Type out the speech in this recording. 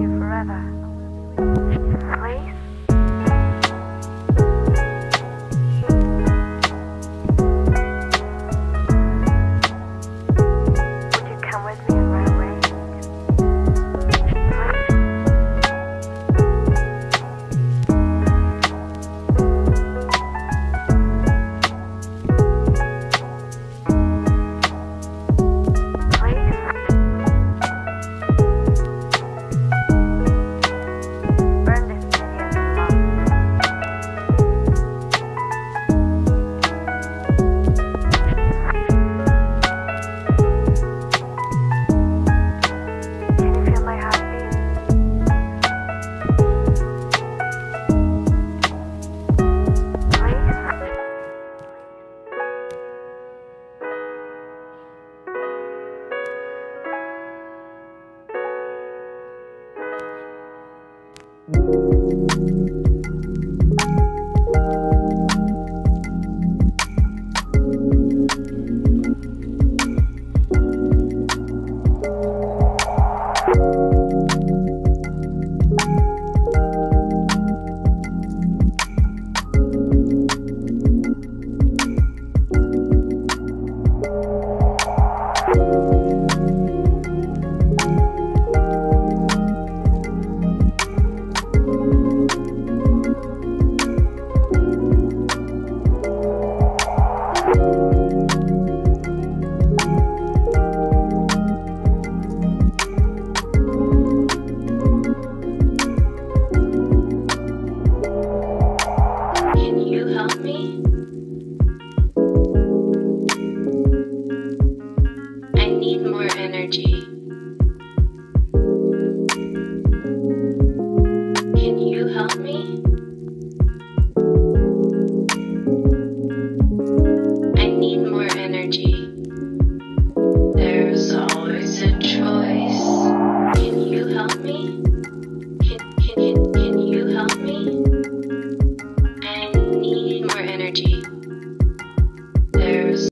you forever. Please? need more energy.